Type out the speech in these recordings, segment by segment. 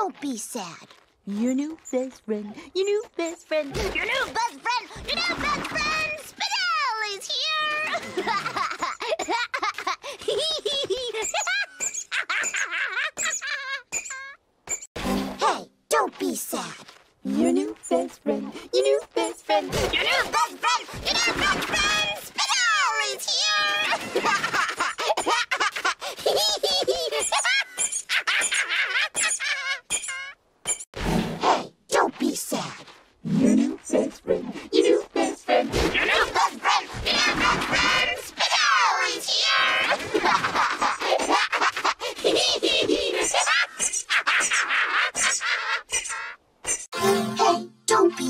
Don't be sad. Your new best friend. Your new best friend. Your new best friend. Your new best friend.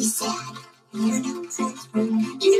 sad. You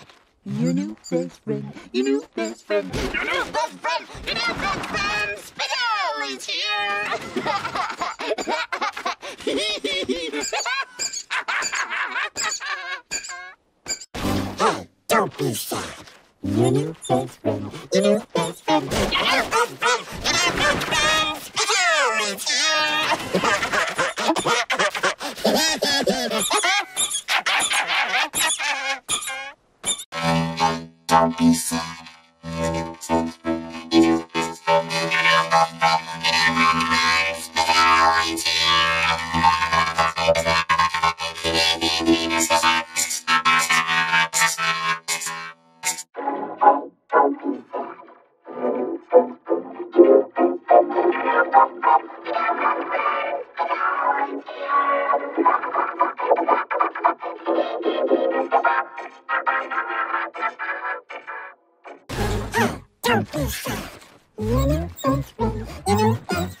Your new best friend, your new best friend, your new best friend, your new best friend, Spinel's here! hey, don't be sad. Your new best friend, your new best friend. pensar. Inner Station. Inner Station.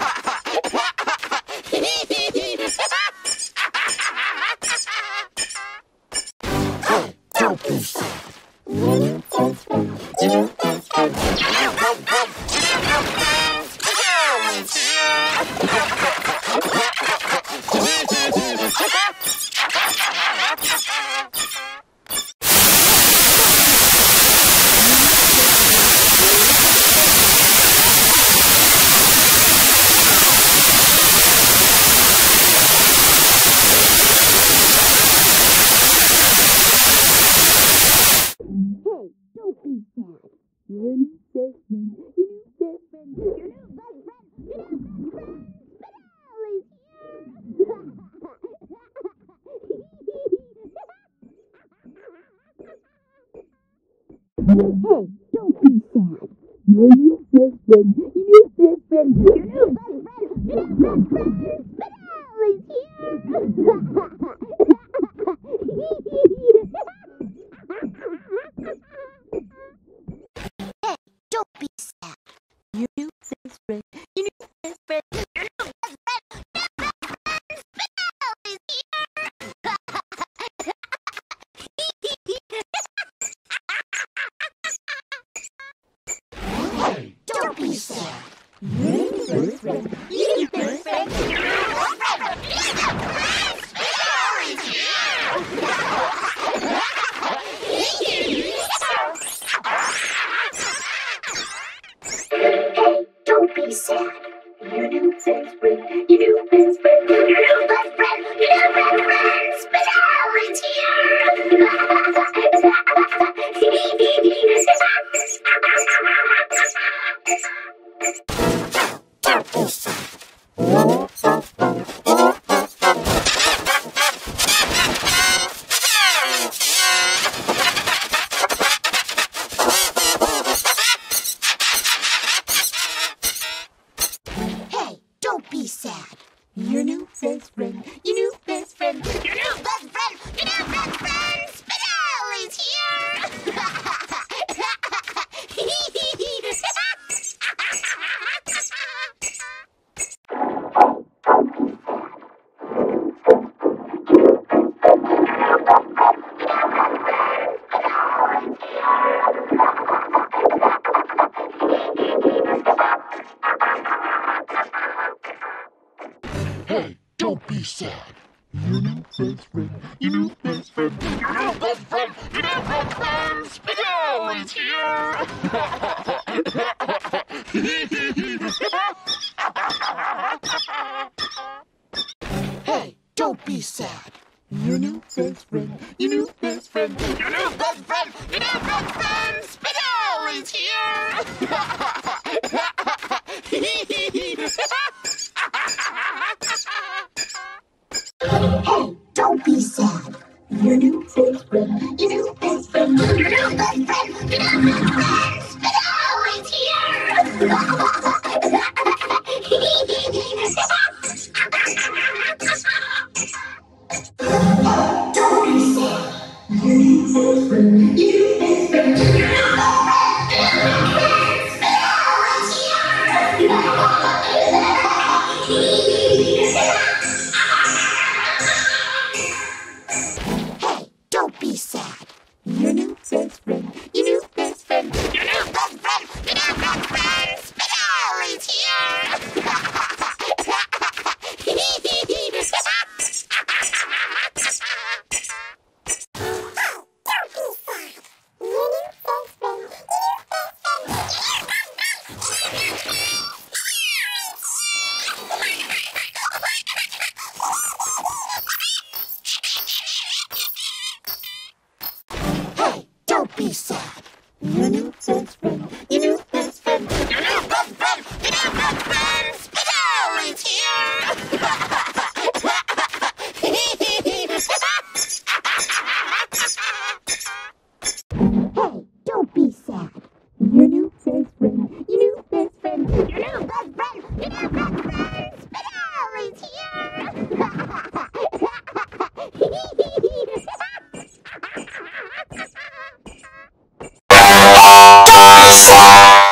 your new best friend, your new best friend, your new best friend, your new best friend, hey, don't be sad. Your new best friend, your new best friend, your new best friend, your new best friend, Fidel here. you think ring Hey, don't be sad. Your new best friend, your new best friend, your new best friend, your new best friend, Spinel is here! hey, don't be sad. Your new best friend, your new best friend, your new best friend, your new best friend, Spinel is here! your new best friend, your new best friend, your new best friend, your new best friend. It's always here. Don't be sad. Your new best friend, your new best friend.